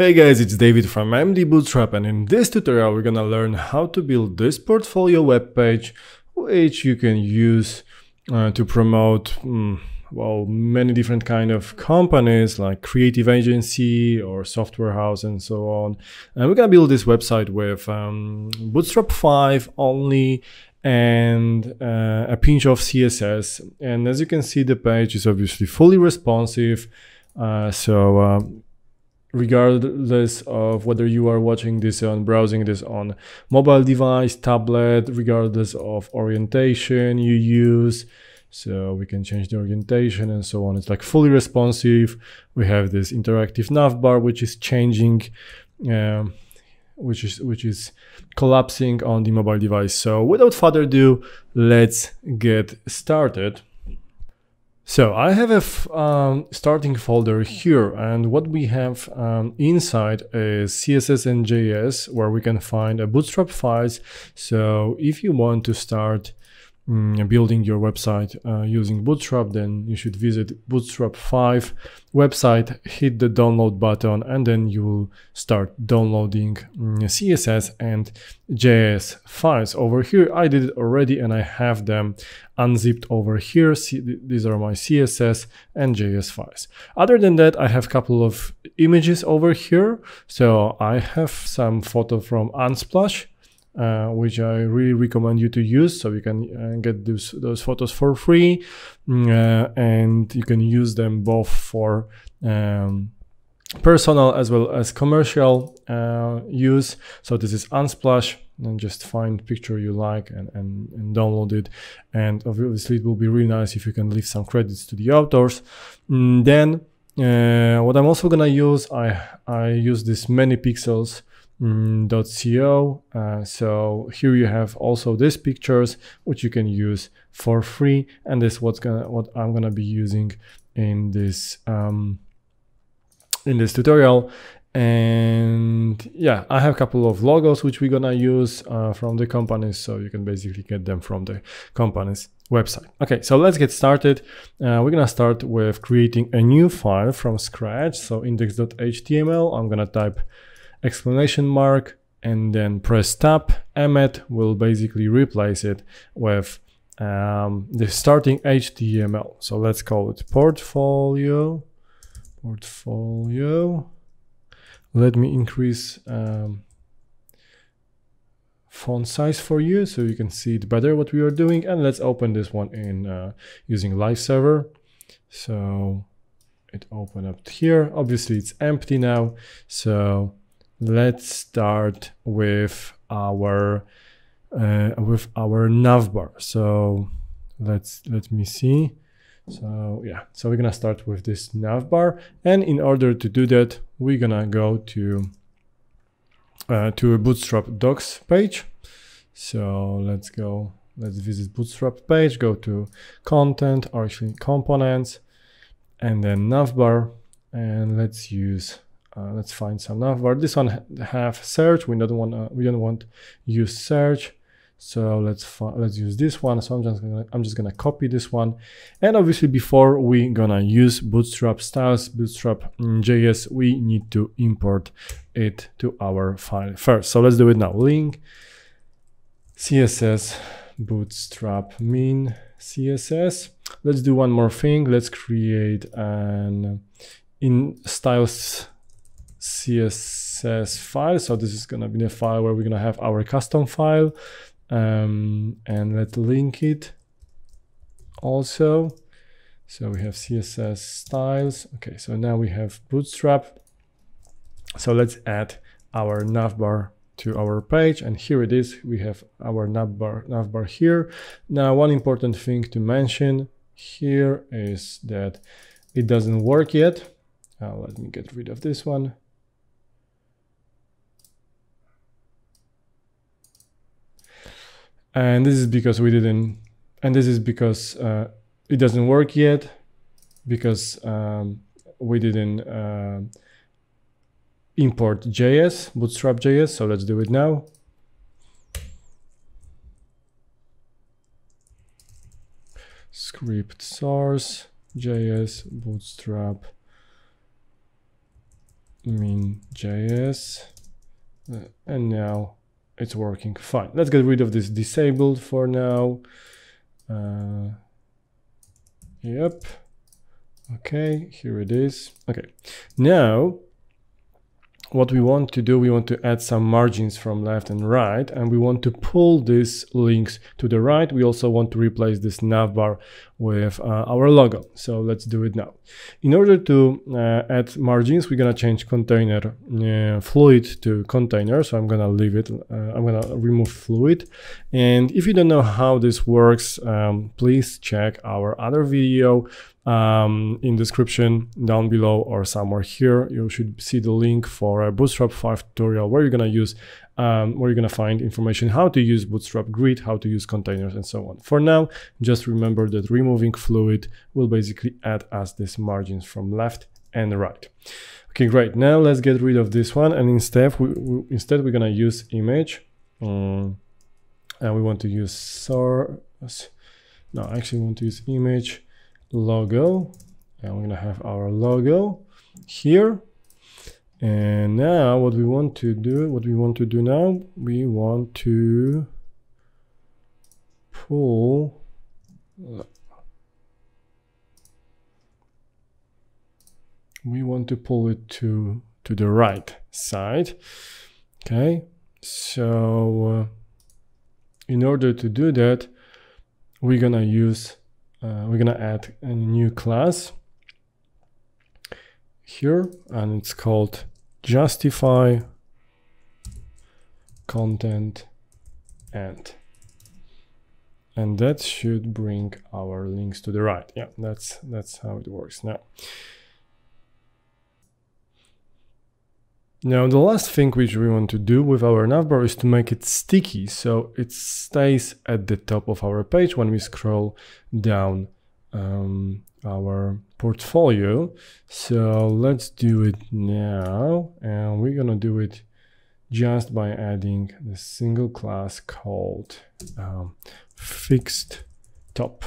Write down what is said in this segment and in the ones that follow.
Hey guys, it's David from MD Bootstrap and in this tutorial we're gonna learn how to build this portfolio web page which you can use uh, to promote mm, well many different kind of companies like creative agency or software house and so on. And we're gonna build this website with um, Bootstrap 5 only and uh, a pinch of CSS and as you can see the page is obviously fully responsive uh, so um, regardless of whether you are watching this on browsing this on mobile device tablet regardless of orientation you use. So we can change the orientation and so on. It's like fully responsive. We have this interactive navbar which is changing um, which is which is collapsing on the mobile device. So without further ado let's get started so I have a um, starting folder here and what we have um, inside is CSS and JS where we can find a bootstrap files. So if you want to start mm, building your website uh, using Bootstrap, then you should visit Bootstrap 5 website, hit the download button, and then you will start downloading mm, CSS and JS files. Over here, I did it already and I have them unzipped over here. See, these are my CSS and JS files. Other than that, I have a couple of images over here. So I have some photo from Unsplash uh, which I really recommend you to use. So you can uh, get those, those photos for free mm, uh, and you can use them both for um, personal as well as commercial uh, use. So this is Unsplash and just find picture you like and, and, and, download it. And obviously it will be really nice if you can leave some credits to the authors. And mm, then uh, what I'm also gonna use, I, I use this manypixels .co. Uh, so here you have also these pictures, which you can use for free. And this what's gonna what I'm gonna be using in this um, in this tutorial. And yeah, I have a couple of logos which we're gonna use uh, from the companies, so you can basically get them from the company's website. Okay, so let's get started. Uh, we're gonna start with creating a new file from scratch. So index.html, I'm gonna type exclamation mark and then press tab emmet will basically replace it with um, the starting HTML. So let's call it portfolio, portfolio. Let me increase um, font size for you so you can see it better what we are doing. And let's open this one in uh, using live server. So it opened up here. Obviously it's empty now. So let's start with our uh, with our navbar. So let's let me see. So yeah, so we're gonna start with this navbar, and in order to do that, we're gonna go to uh, to a Bootstrap docs page. So let's go. Let's visit Bootstrap page. Go to content, or actually components, and then navbar, and let's use uh, let's find some navbar. This one have search. We don't want we don't want use search. So let's let's use this one. So I'm just gonna I'm just gonna copy this one. And obviously before we gonna use Bootstrap styles, Bootstrap JS, we need to import it to our file first. So let's do it now. Link CSS Bootstrap min CSS. Let's do one more thing. Let's create an in styles CSS file. So this is going to be the file where we're going to have our custom file. Um, and let's link it also. So we have CSS styles. Okay, so now we have Bootstrap. So let's add our navbar to our page and here it is we have our navbar navbar here now one important thing to mention here is that it doesn't work yet uh, let me get rid of this one and this is because we didn't and this is because uh, it doesn't work yet because um, we didn't uh, import JS, Bootstrap JS. So let's do it now. Script source, JS, Bootstrap min.js uh, and now it's working fine. Let's get rid of this disabled for now. Uh, yep. Okay, here it is. Okay, now what we want to do, we want to add some margins from left and right, and we want to pull these links to the right. We also want to replace this navbar with uh, our logo. So let's do it now. In order to uh, add margins, we're gonna change container uh, fluid to container. So I'm gonna leave it, uh, I'm gonna remove fluid. And if you don't know how this works, um, please check our other video um, in description down below or somewhere here you should see the link for a bootstrap 5 tutorial where you're gonna use um, where you're gonna find information how to use bootstrap grid how to use containers and so on. For now just remember that removing fluid will basically add us these margins from left and right. Okay great. Now let's get rid of this one and instead we, we instead we're gonna use image. Um, and we want to use source. No actually want to use image logo. And we're gonna have our logo here and now what we want to do what we want to do now we want to pull we want to pull it to to the right side. Okay? So uh, in order to do that we're gonna use uh, we're gonna add a new class here and it's called justify content and. And that should bring our links to the right. Yeah that's that's how it works. Now Now the last thing which we want to do with our navbar is to make it sticky so it stays at the top of our page when we scroll down um, our portfolio. So let's do it now and we're gonna do it just by adding the single class called um, fixed top.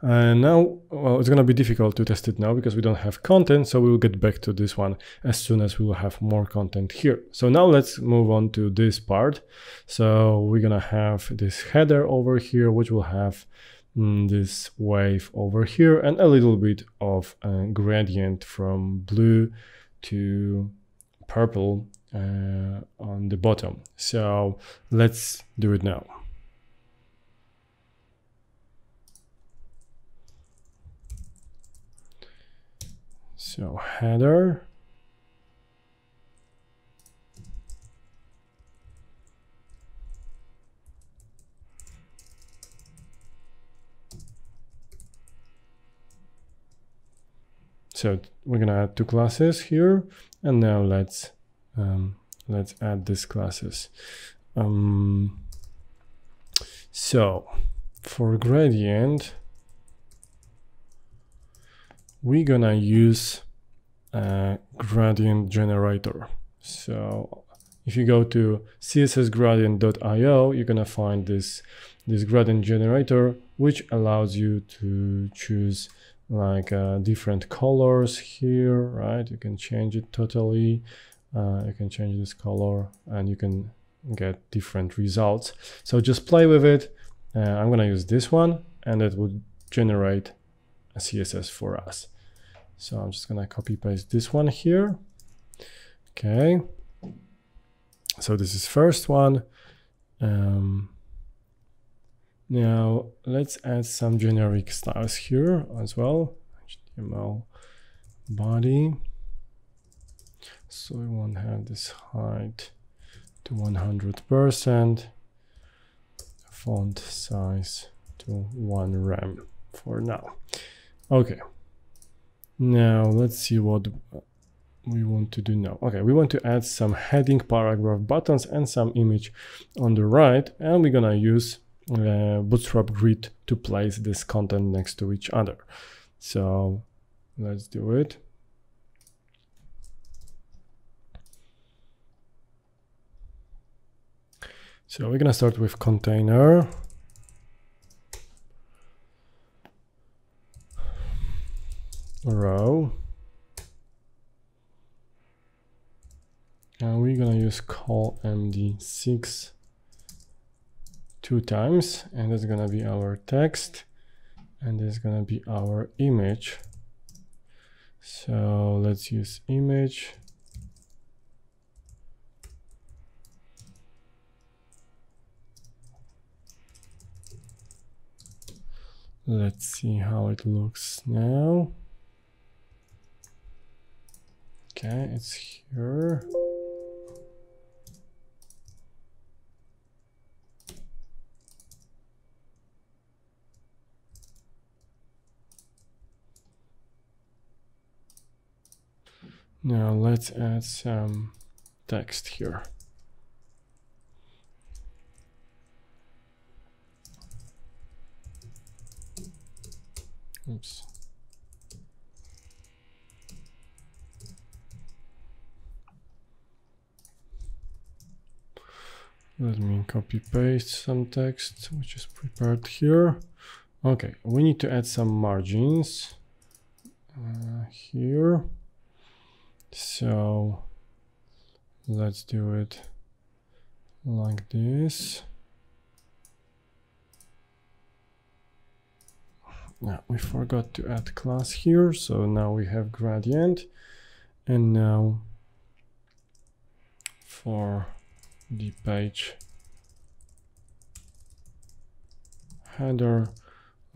And now, well, it's going to be difficult to test it now because we don't have content. So we'll get back to this one as soon as we will have more content here. So now let's move on to this part. So we're going to have this header over here, which will have this wave over here and a little bit of gradient from blue to purple uh, on the bottom. So let's do it now. So header. So we're gonna add two classes here, and now let's um, let's add these classes. Um, so for gradient, we're gonna use a gradient generator. So if you go to cssgradient.io, you're gonna find this this gradient generator, which allows you to choose like uh, different colors here, right? You can change it totally. Uh, you can change this color and you can get different results. So just play with it. Uh, I'm gonna use this one and it would generate a CSS for us. So I'm just gonna copy paste this one here. Okay. So this is first one. Um, now let's add some generic styles here as well. HTML body. So we want to have this height to 100%, font size to 1 rem for now. Okay, now let's see what we want to do now. Okay, we want to add some heading paragraph buttons and some image on the right, and we're gonna use uh, Bootstrap Grid to place this content next to each other. So let's do it. So we're gonna start with container. row and we're gonna use col md6 two times and that's gonna be our text and it's gonna be our image. So let's use image. Let's see how it looks now. Okay it's here Now let's add some text here. Oops. Let me copy paste some text which is prepared here. Okay, we need to add some margins uh, here. So let's do it like this. Now we forgot to add class here, so now we have gradient. And now for the page header,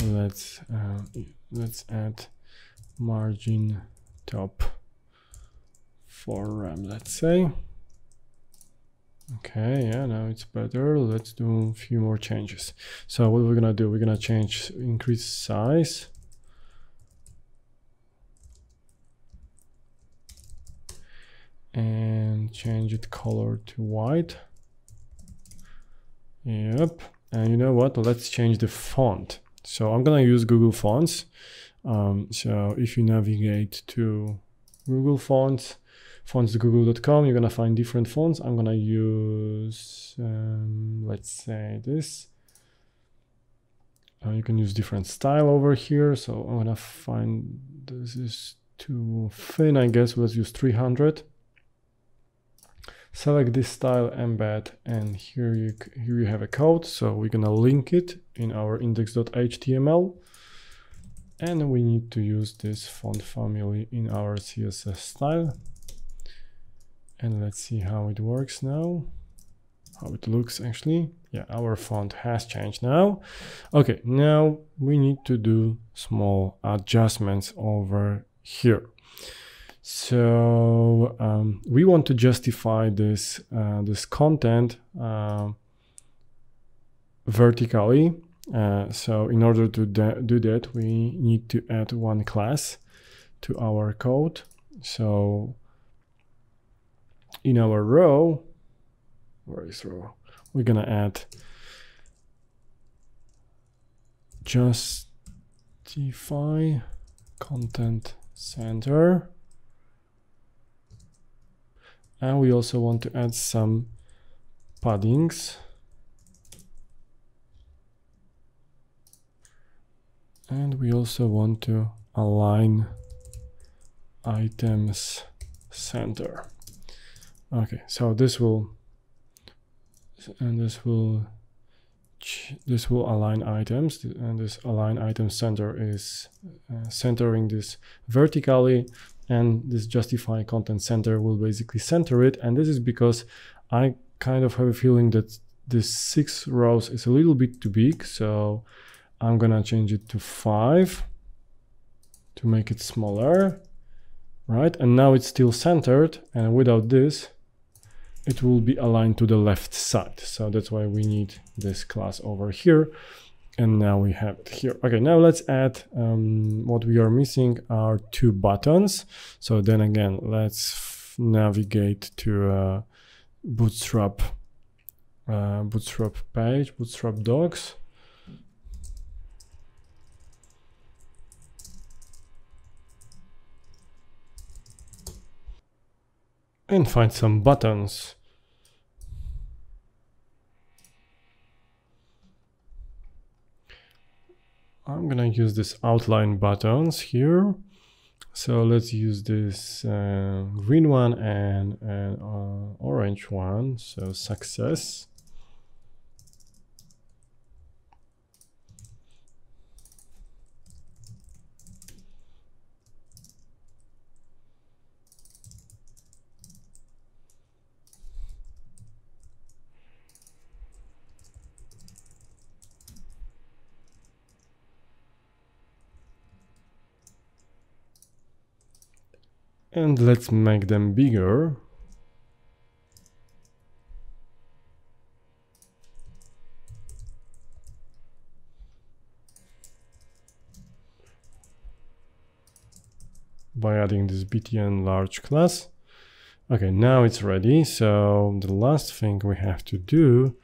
let's uh, let's add margin top for um, let's say. Okay yeah now it's better. Let's do a few more changes. So what we're gonna do we're gonna change increase size. And change it color to white. Yep and you know what? Let's change the font. So i'm gonna use google fonts. Um, so if you navigate to google fonts fonts.google.com you're gonna find different fonts. I'm gonna use um, let's say this. Uh, you can use different style over here. So i'm gonna find this is too thin i guess. Let's use 300 select this style embed and here you here you have a code. So we're gonna link it in our index.html and we need to use this font family in our css style and let's see how it works now. How it looks actually. Yeah our font has changed now. Okay now we need to do small adjustments over here. So um, we want to justify this uh, this content uh, vertically. Uh, so in order to do that we need to add one class to our code. So in our row, where is row? We're gonna add justify content center. And we also want to add some paddings. And we also want to align items center. Okay, so this will and this will this will align items and this align item center is uh, centering this vertically and this justify content center will basically center it and this is because I kind of have a feeling that this six rows is a little bit too big so I'm gonna change it to five to make it smaller right? And now it's still centered and without this it will be aligned to the left side. So that's why we need this class over here. And now we have it here. Okay, now let's add um, what we are missing are two buttons. So then again, let's navigate to uh, Bootstrap uh, Bootstrap page, Bootstrap docs. and find some buttons. I'm gonna use this outline buttons here. So let's use this uh, green one and an uh, orange one. So success. And let's make them bigger. by adding this btn large class. Okay, now it's ready. So the last thing we have to do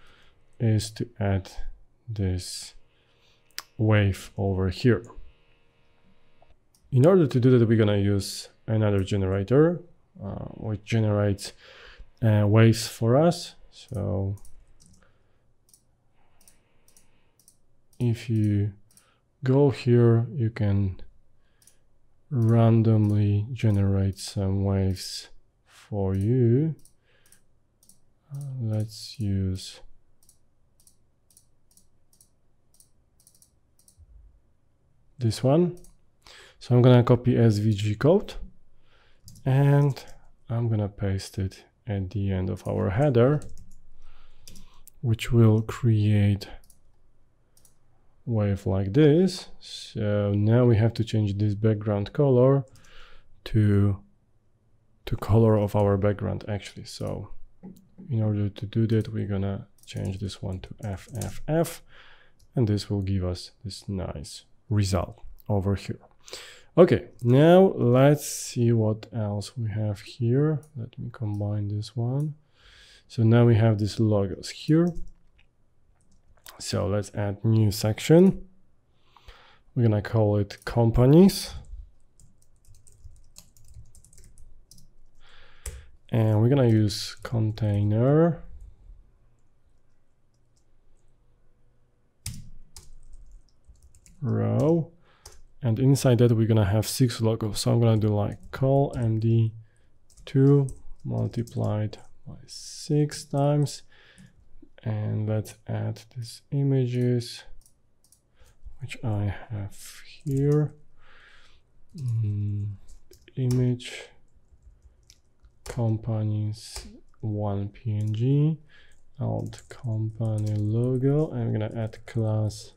is to add this wave over here. In order to do that, we're gonna use another generator uh, which generates uh, waves for us. So if you go here, you can randomly generate some waves for you. Uh, let's use this one. So I'm gonna copy SVG code and I'm gonna paste it at the end of our header which will create wave like this. So now we have to change this background color to to color of our background actually. So in order to do that we're gonna change this one to FFF and this will give us this nice result over here Okay, now let's see what else we have here. Let me combine this one. So now we have these logos here. So let's add new section. We're gonna call it companies. And we're gonna use container. row and inside that, we're gonna have six logos. So I'm gonna do like col md2 multiplied by six times. And let's add these images, which I have here. Mm, image companies one png alt company logo i'm gonna add class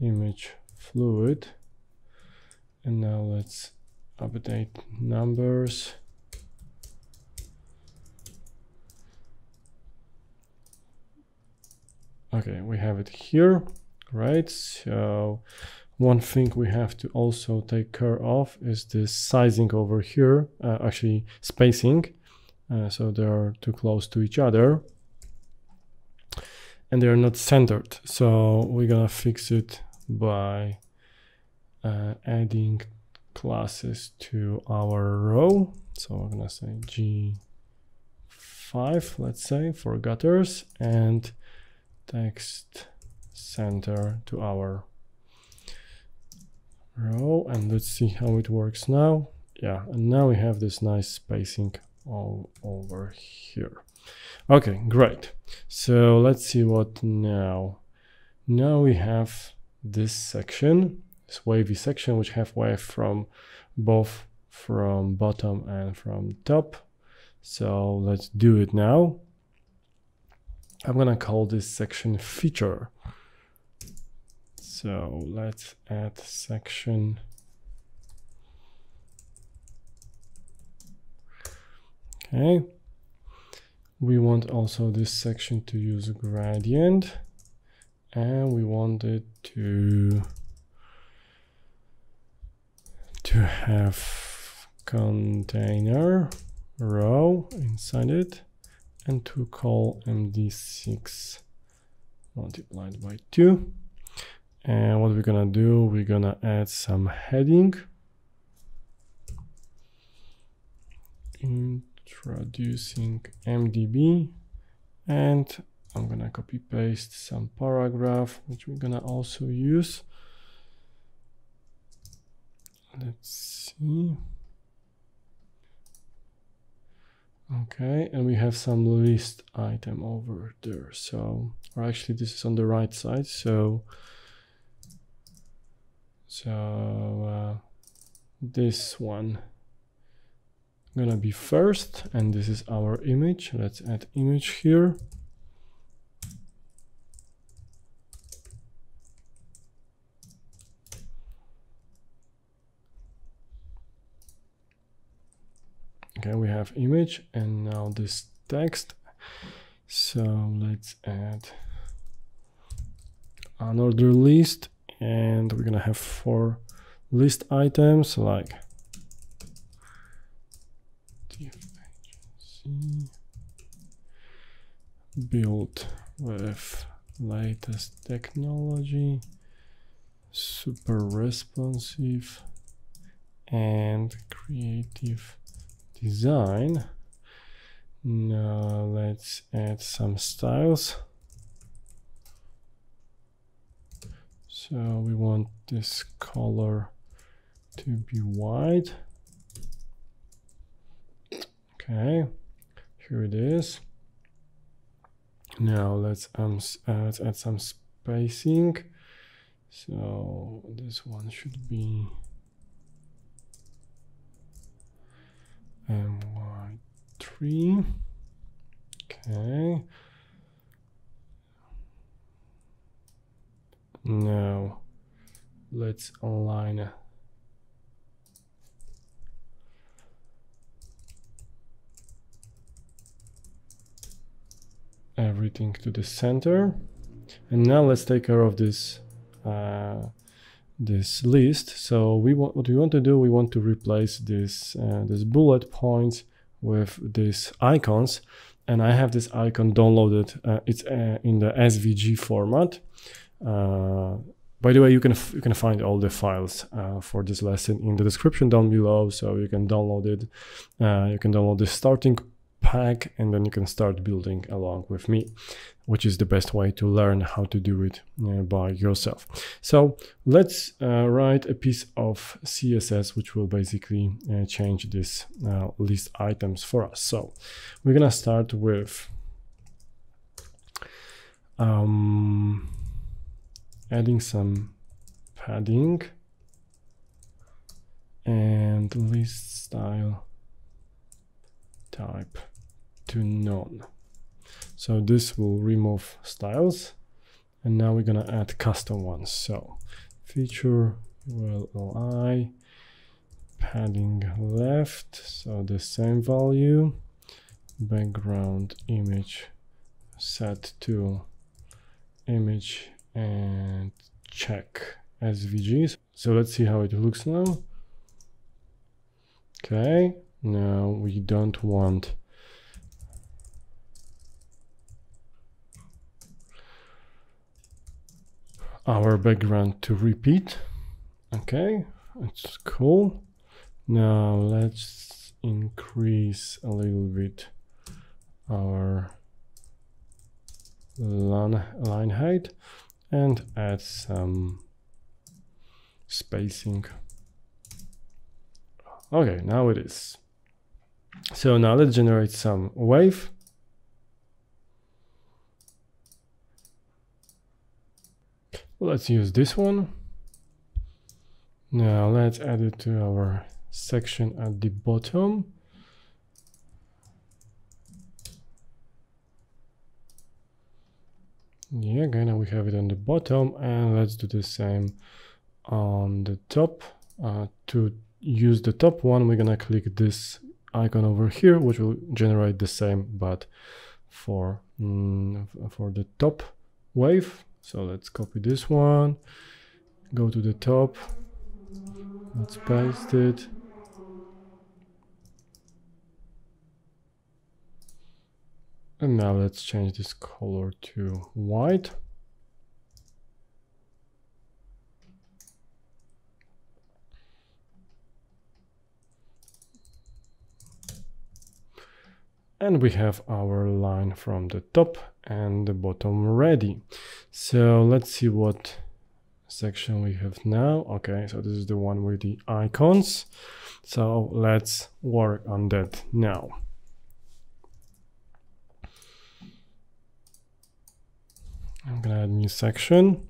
image fluid and now let's update numbers. Okay, we have it here, right? So one thing we have to also take care of is this sizing over here, uh, actually spacing. Uh, so they are too close to each other and they're not centered. So we're gonna fix it by uh, adding classes to our row. So I'm gonna say G5, let's say, for gutters and text center to our row. And let's see how it works now. Yeah, and now we have this nice spacing all over here. Okay, great. So let's see what now. Now we have this section this wavy section which have wave from both from bottom and from top. So let's do it now. I'm gonna call this section feature. So let's add section. Okay. We want also this section to use a gradient and we want it to to have container row inside it and to col md6 multiplied by 2 and what we're gonna do we're gonna add some heading. Introducing mdb and I'm gonna copy paste some paragraph which we're gonna also use let's see. Okay, and we have some list item over there. So, or actually this is on the right side. So, so uh, this one gonna be first, and this is our image. Let's add image here. Okay we have image and now this text. So let's add another list and we're gonna have four list items like build with latest technology super responsive and creative design. Now let's add some styles. So we want this color to be white. Okay, here it is. Now let's um let's add some spacing. So this one should be my3 okay. Now let's align. Everything to the center. And now let's take care of this uh, this list. So we want what we want to do. We want to replace this uh, this bullet points with these icons, and I have this icon downloaded. Uh, it's uh, in the SVG format. Uh, by the way, you can you can find all the files uh, for this lesson in the description down below, so you can download it. Uh, you can download the starting pack and then you can start building along with me which is the best way to learn how to do it uh, by yourself. So let's uh, write a piece of css which will basically uh, change this uh, list items for us. So we're gonna start with um, adding some padding and list style type to none. So this will remove styles and now we're gonna add custom ones. So feature ULI padding left, so the same value, background image set to image and check SVGs. So let's see how it looks now. Okay, now we don't want our background to repeat. Okay, it's cool. Now let's increase a little bit our line, line height and add some spacing. Okay, now it is. So now let's generate some wave. Let's use this one. Now let's add it to our section at the bottom. Yeah, again, we have it on the bottom and let's do the same on the top. Uh, to use the top one, we're gonna click this icon over here, which will generate the same, but for, mm, for the top wave. So let's copy this one, go to the top, let's paste it. And now let's change this color to white. And we have our line from the top and the bottom ready. So let's see what section we have now. Okay, so this is the one with the icons. So let's work on that now. I'm gonna add a new section.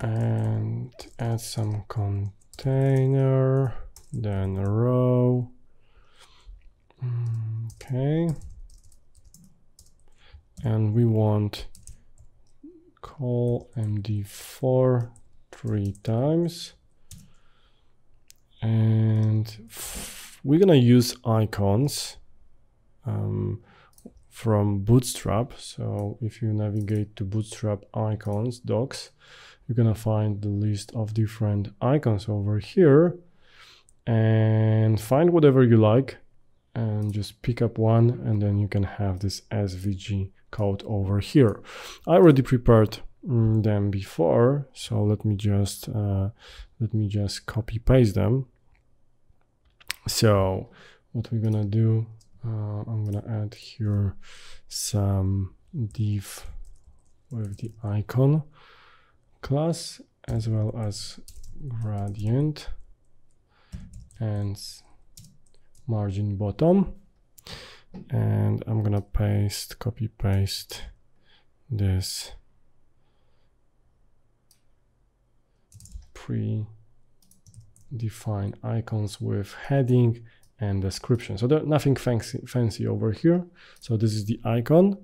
And add some container, then a row. Okay. And we want col md4 three times. And we're gonna use icons um, from Bootstrap. So if you navigate to Bootstrap icons docs, you're gonna find the list of different icons over here and find whatever you like and just pick up one and then you can have this SVG code over here. I already prepared mm, them before, so let me just uh, let me just copy paste them. So what we're gonna do uh, I'm gonna add here some div with the icon class as well as gradient and margin bottom. And I'm gonna paste copy paste this pre define icons with heading and description. So there's nothing fancy, fancy over here. So this is the icon,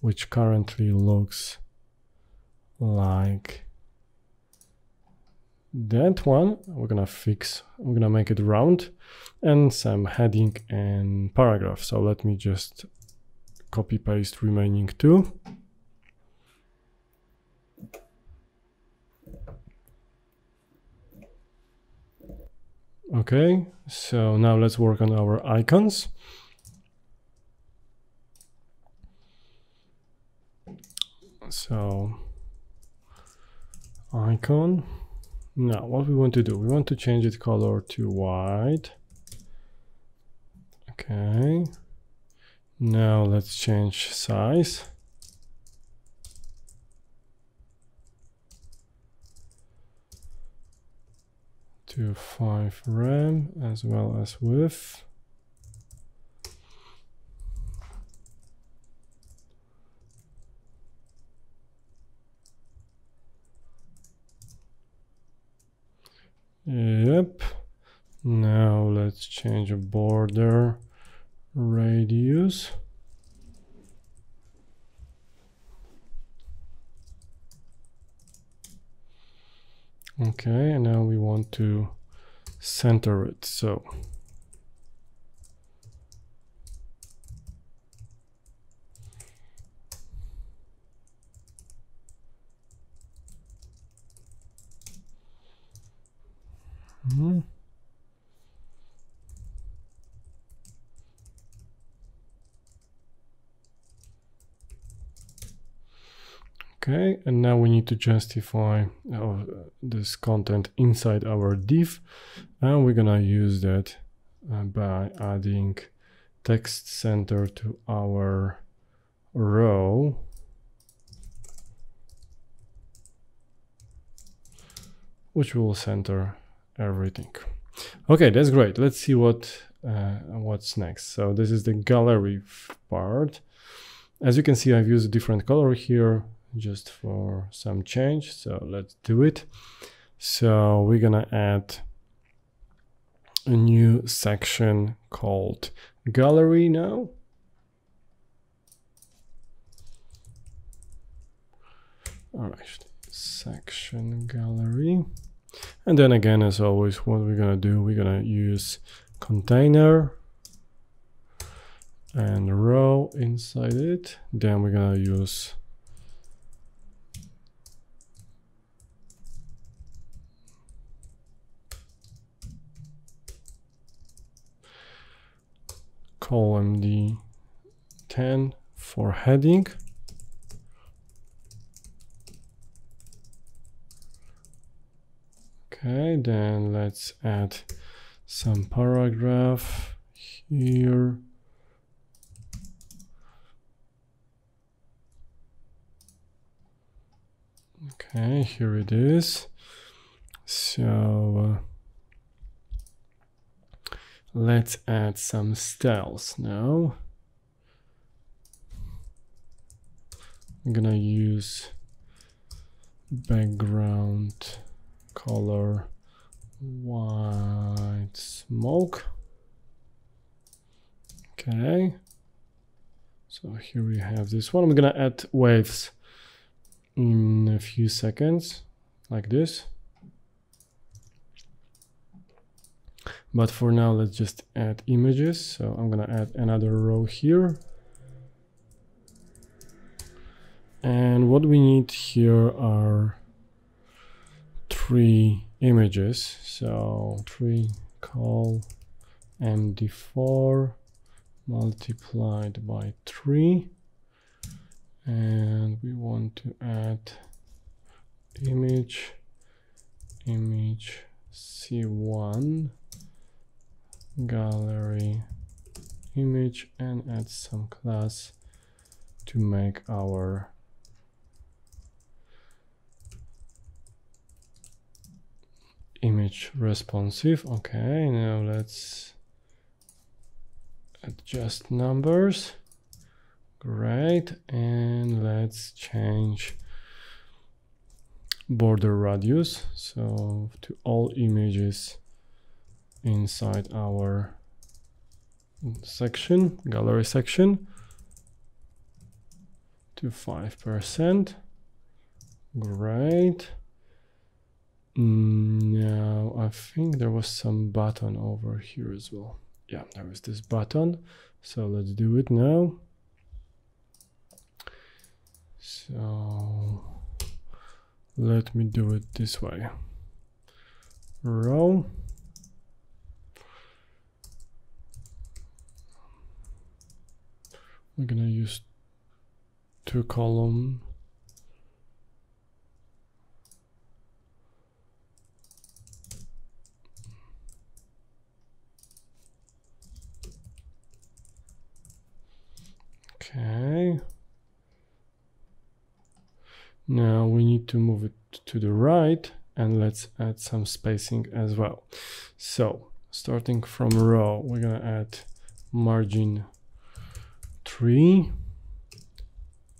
which currently looks like that one. We're gonna fix, we're gonna make it round and some heading and paragraph. So let me just copy paste remaining two. Okay, so now let's work on our icons. So icon. Now what we want to do, we want to change its color to white. Okay. Now let's change size. To 5 rem as well as width. Yep. Now let's change a border radius. Okay, and now we want to center it. So Mm-hmm. Okay, and now we need to justify uh, this content inside our div, and we're gonna use that uh, by adding text center to our row. which will center everything. Okay, that's great. Let's see what uh, what's next. So this is the gallery part. As you can see, I've used a different color here just for some change. So let's do it. So we're gonna add a new section called gallery now. All right, section gallery. And then again, as always, what we're gonna do, we're gonna use container and row inside it. Then we're gonna use column D10 for heading. Okay, then let's add some paragraph here. Okay, here it is. So... Uh, let's add some styles now. I'm gonna use background color white smoke. Okay. So here we have this one. I'm gonna add waves in a few seconds like this. But for now, let's just add images. So I'm gonna add another row here. And what we need here are three images. So three col md4 multiplied by 3 and we want to add image image c1 gallery image and add some class to make our image responsive. Okay now let's adjust numbers. Great and let's change border radius so to all images inside our section gallery section to 5% great. Mm, now I think there was some button over here as well. Yeah there was this button. So let's do it now. So let me do it this way. Row we're gonna use two column Okay. Now we need to move it to the right and let's add some spacing as well. So starting from row, we're gonna add margin 3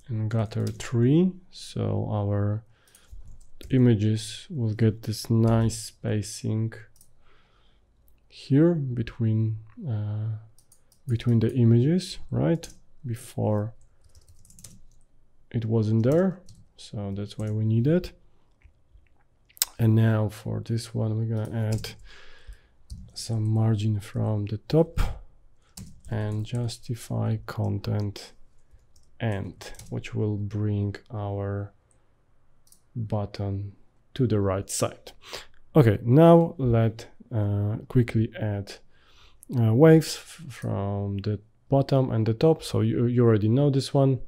and gutter 3. So our images will get this nice spacing here between uh, between the images, right? before it wasn't there so that's why we need it and now for this one we're gonna add some margin from the top and justify content end which will bring our button to the right side okay now let uh, quickly add uh, waves from the bottom and the top. So you, you already know this one.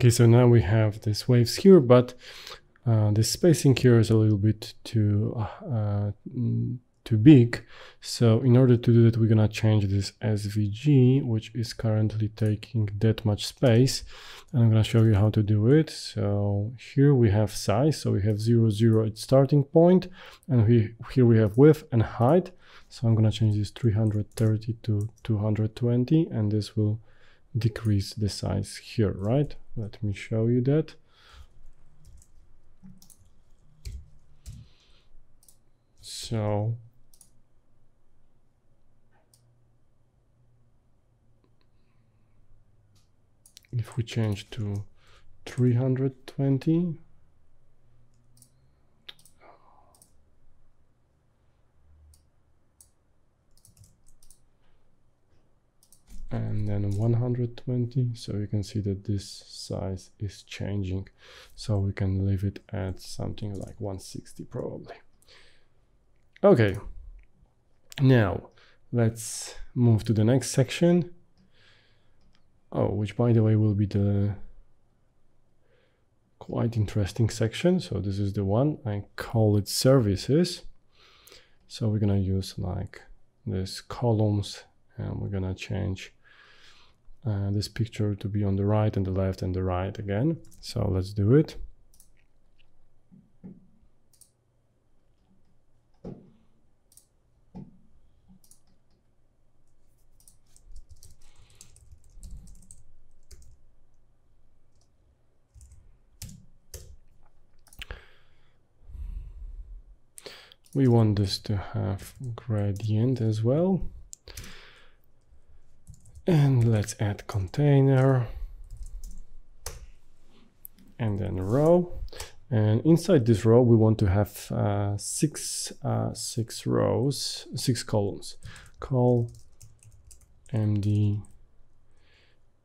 Okay, so now we have these waves here, but uh, the spacing here is a little bit too uh, mm, too big. So in order to do that, we're gonna change this SVG, which is currently taking that much space. And I'm gonna show you how to do it. So here we have size, so we have zero, zero at starting point, and we here we have width and height. So I'm gonna change this 330 to 220, and this will decrease the size here, right? Let me show you that. So if we change to 320 then 120 so you can see that this size is changing. So we can leave it at something like 160 probably. Okay. Now let's move to the next section. Oh which by the way will be the quite interesting section. So this is the one i call it services. So we're gonna use like this columns and we're gonna change uh, this picture to be on the right and the left and the right again. So let's do it. We want this to have gradient as well let's add container and then row and inside this row we want to have uh, six uh, six rows six columns col md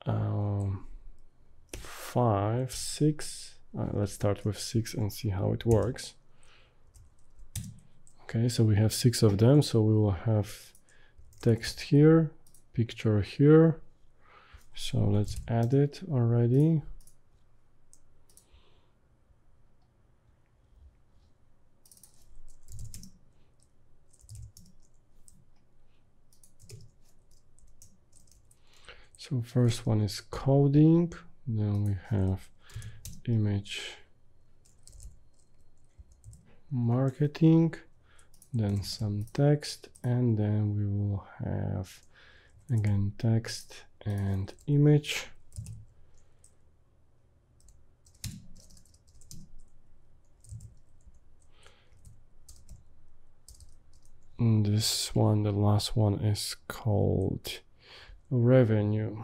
um, five six uh, let's start with six and see how it works Okay, so we have six of them. So we will have text here, picture here. So let's add it already. So first one is coding, then we have image marketing, then some text and then we will have again text and image and this one the last one is called revenue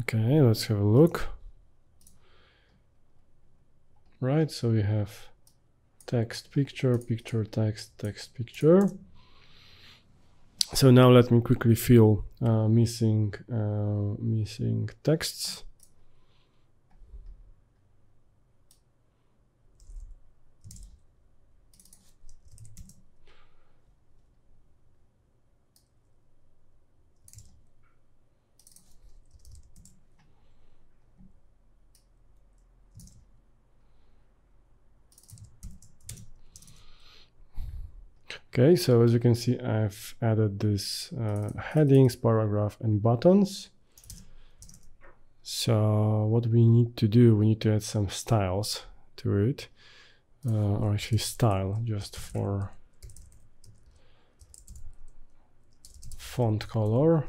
okay let's have a look right? So we have text, picture, picture, text, text, picture. So now let me quickly fill uh, missing uh, missing texts. Okay, so as you can see, I've added this uh, headings, paragraph, and buttons. So what we need to do, we need to add some styles to it, uh, or actually style just for font color.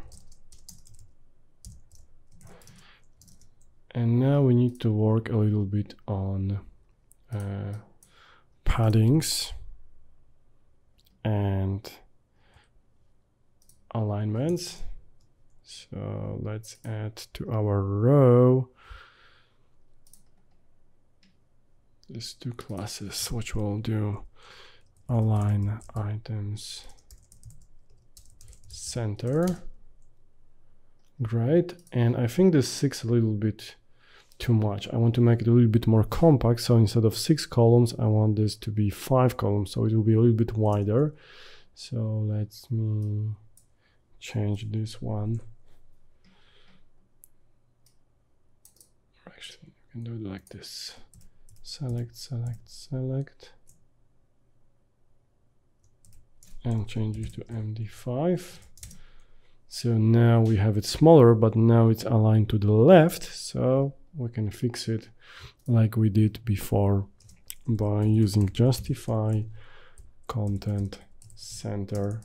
And now we need to work a little bit on uh, paddings and alignments. So let's add to our row these two classes, which will do align items center. Great. And I think this six a little bit too much. I want to make it a little bit more compact. So instead of six columns, I want this to be five columns. So it will be a little bit wider. So let's me change this one. Actually, you can do it like this. Select, select, select. And change it to MD5. So now we have it smaller, but now it's aligned to the left. So we can fix it like we did before by using justify content center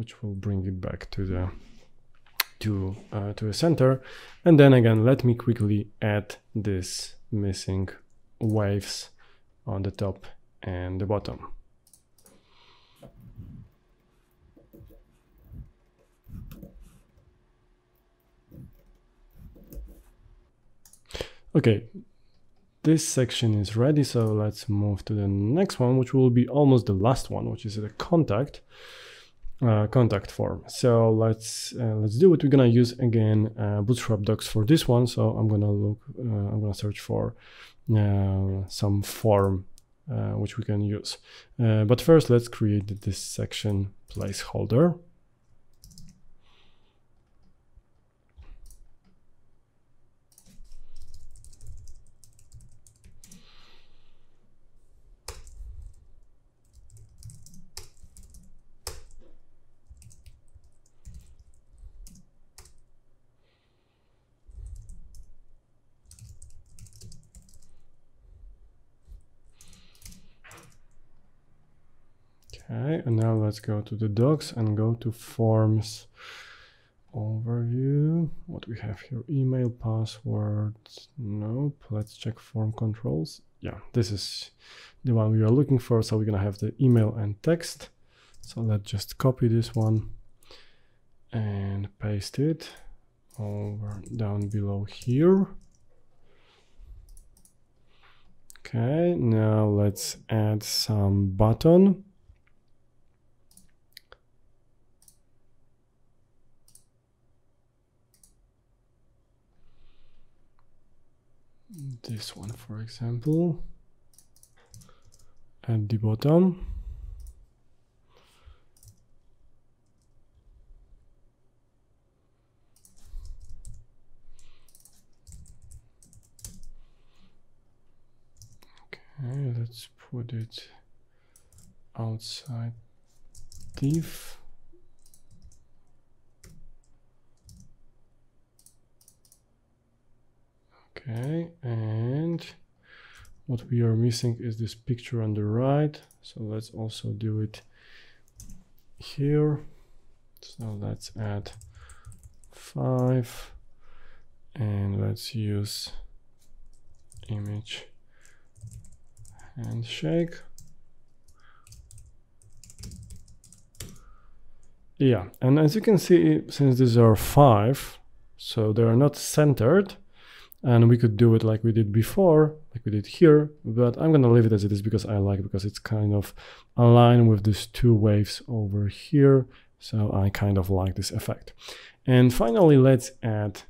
which will bring it back to the to uh, to a center and then again let me quickly add this missing waves on the top and the bottom Okay, this section is ready. So let's move to the next one, which will be almost the last one, which is the contact uh, contact form. So let's uh, let's do it. We're gonna use again uh, Bootstrap docs for this one. So I'm gonna look. Uh, I'm gonna search for uh, some form uh, which we can use. but first, let's create this section placeholder. And now let's go to the docs and go to forms overview. What we have here, email, passwords, nope. Let's check form controls. Yeah, this is the one we are looking for. So we're gonna have the email and text. So let's just copy this one and paste it over down below here. Okay, now let's add some button. This one for example. At the bottom. Okay let's put it outside div Okay, and what we are missing is this picture on the right. So let's also do it here. So let's add five and let's use image handshake. Yeah, and as you can see, since these are five, so they are not centered, and we could do it like we did before like we did here but i'm gonna leave it as it is because i like it because it's kind of aligned with these two waves over here. So i kind of like this effect. And finally let's add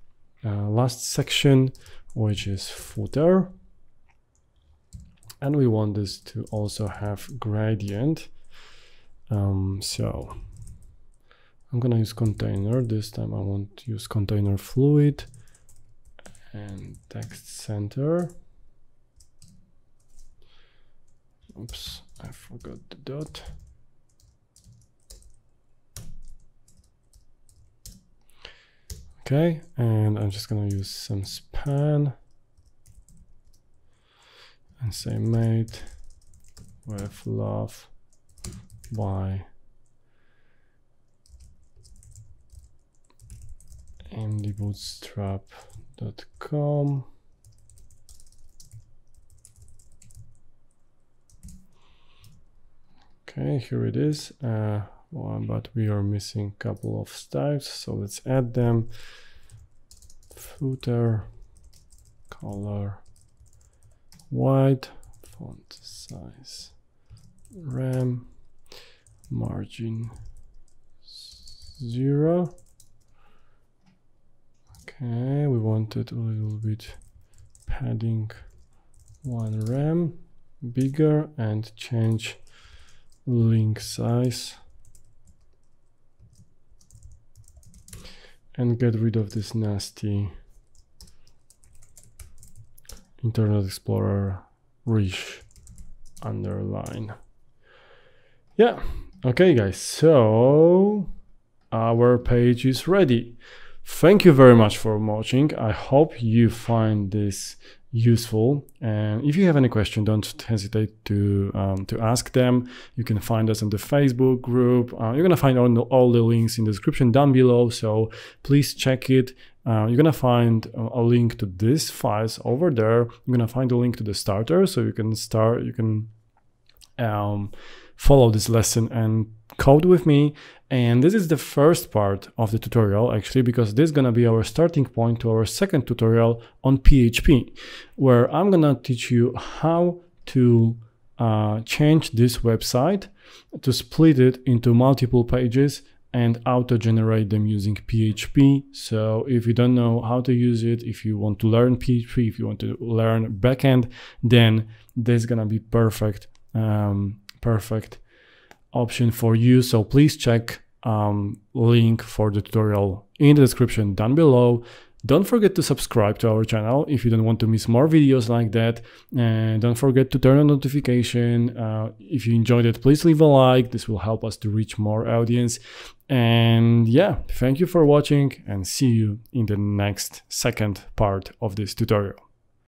uh, last section which is footer. And we want this to also have gradient. Um, so i'm gonna use container. This time i want to use container fluid and text center. Oops, I forgot the dot. Okay, and I'm just gonna use some span and say made with love by MDBootstrap com. Okay, here it is. Uh, well, but we are missing a couple of styles, so let's add them. Footer, color, white, font size, rem, margin zero. Okay, we wanted a little bit padding one rem bigger and change link size and get rid of this nasty Internet Explorer rich underline. Yeah, okay guys, so our page is ready. Thank you very much for watching. I hope you find this useful. And if you have any question, don't hesitate to um, to ask them. You can find us in the Facebook group. Uh, you're gonna find all the, all the links in the description down below. So please check it. Uh, you're gonna find a link to these files over there. You're gonna find a link to the starter, so you can start. You can um, follow this lesson and code with me. And this is the first part of the tutorial actually, because this is gonna be our starting point to our second tutorial on PHP, where I'm gonna teach you how to uh, change this website to split it into multiple pages and auto generate them using PHP. So if you don't know how to use it, if you want to learn PHP, if you want to learn backend, then this is gonna be perfect, um, perfect option for you. So please check um, link for the tutorial in the description down below. Don't forget to subscribe to our channel if you don't want to miss more videos like that. And don't forget to turn on notification. Uh, if you enjoyed it, please leave a like. This will help us to reach more audience. And yeah, thank you for watching and see you in the next second part of this tutorial.